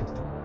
podcast.